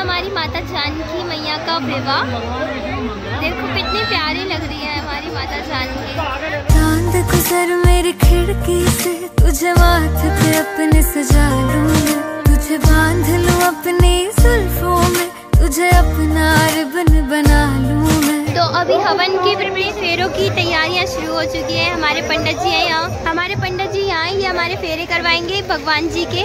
हमारी माता जानकी मैया का विवाह। देखो कितनी प्यारी लग रही है हमारी माता जानकी। चाँद गुजर मेरी खिड़की से तुझे माथे पे अपने सजा लूँ तुझे बाँध लूँ अपनी जुल्फों में। तुझे अपना रिबन बना लूँ मैं। तो अभी हवन की विपरीत फेरों की तैयारियाँ शुरू हो चुकी है। हमारे पंडित जी हैं यहाँ। हमारे पंडित जी यहाँ ये हमारे फेरे करवाएँगे भगवान जी के।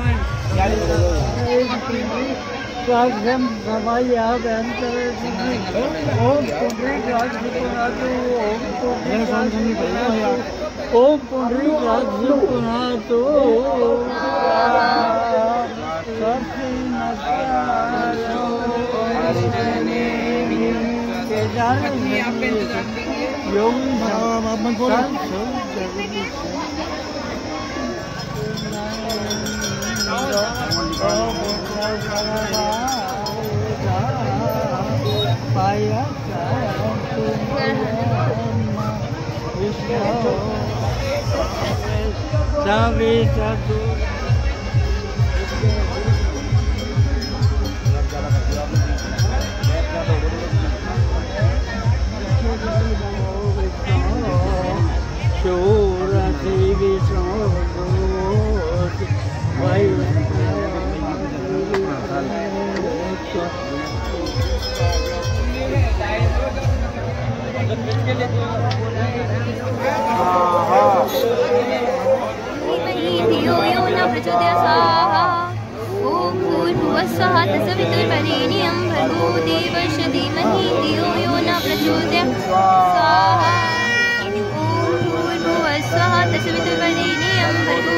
ओम पुंडरी राजपुनातो पाया Sabe. Chora, यो न प्रचोदयात् स्वाहा ॐ भूर्भुवः स्वः तत्सवितुर्वरेण्यं धीमहि धियो यो न तत्सवितुर्वरेण्यं भर्गो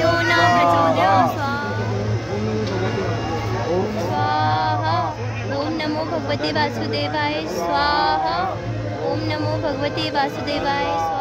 यो न नमो भगवते वासुदेवाय, स्वाहा। ॐ नमो भगवते वासुदेवाय, स्वाहा।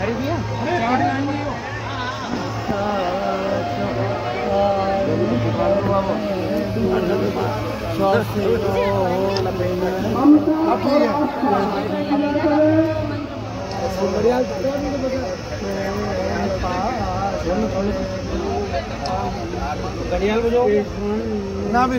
अरे भैया घड़ियाल बजाओ ना भी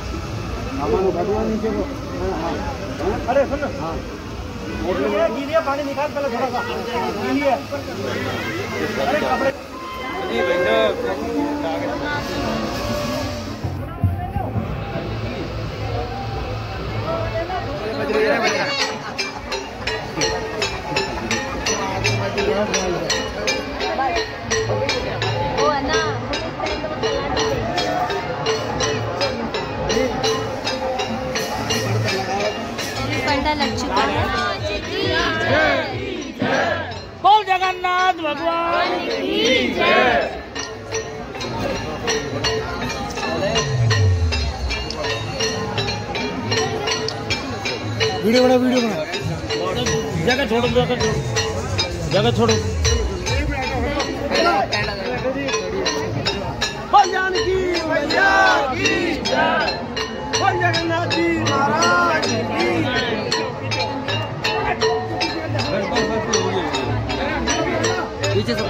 ये चौकी वरमाला है अरे सुन हाँ। दीदी पानी निकाल पहले थोड़ा सा। दीदी अरे कपड़े। वो बोल जगन्नाथ भगवान। की जय वीडियो बना वीडियो बना। जगह छोड़ो जगह छोड़ो। जगह छोड़ो। भगवान की मैया की जय। जगन्नाथ जी महाराज। नीचे सब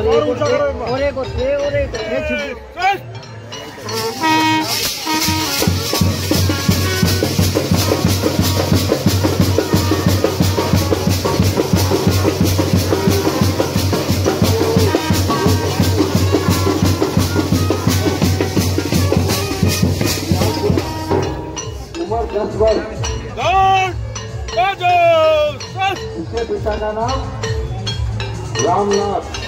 और एक और एक और एक और एक Ramnath.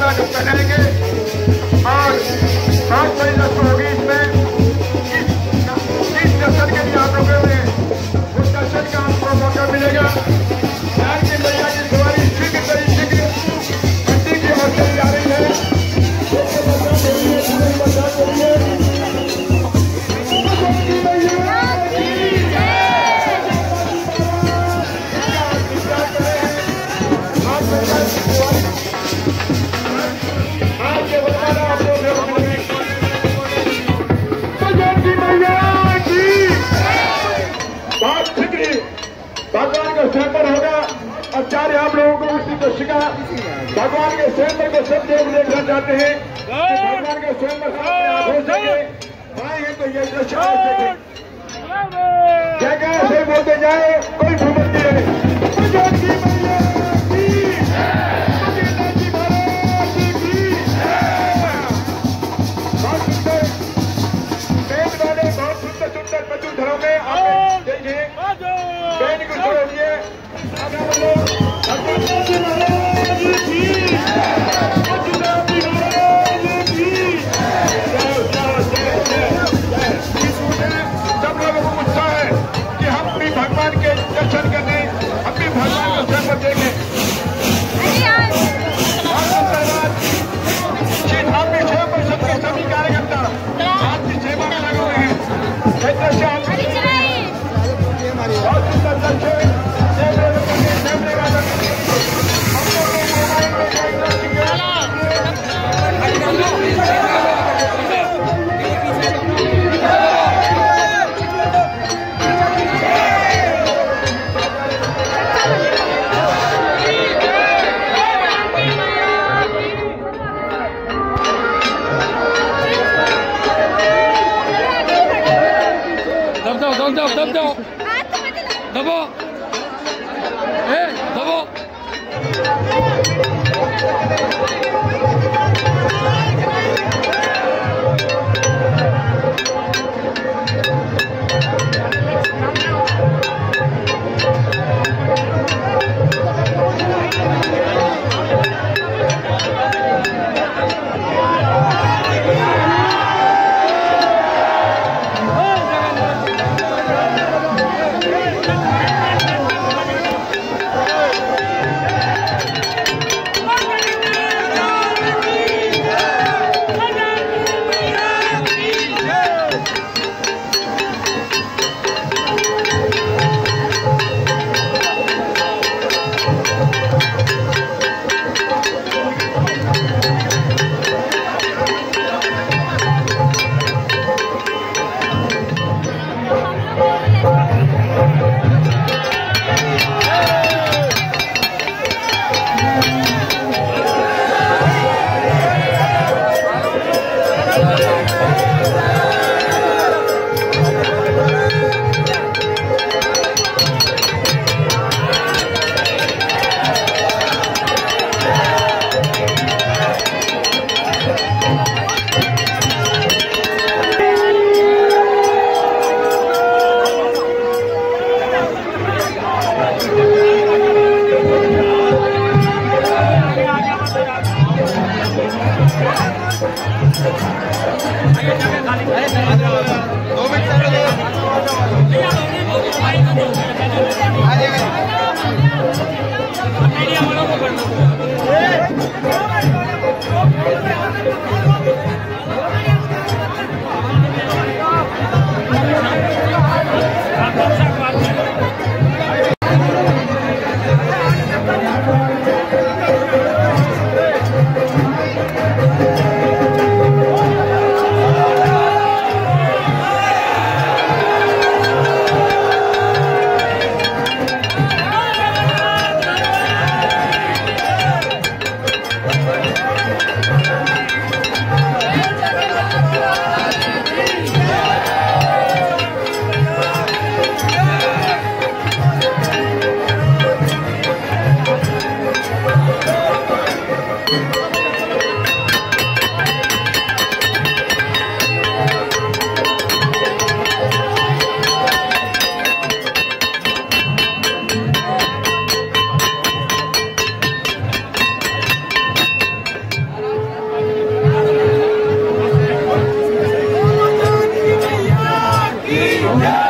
ज़्यादा जब चलेंगे भगवान का सैंपल होगा। आचार्य आप लोगों को उसी को शिका। भगवान के सैंपल को सब देख देखना चाहते हैं भगवान के सैंपल हो सके पाएँगे तो ये दृश्य जगह से बोलते जाए कोई भूमि नहीं में आप देखिए। से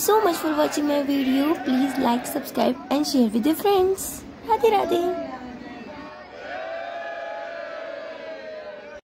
So much for watching my video. Please like, subscribe and share with your friends. Radhe Radhe.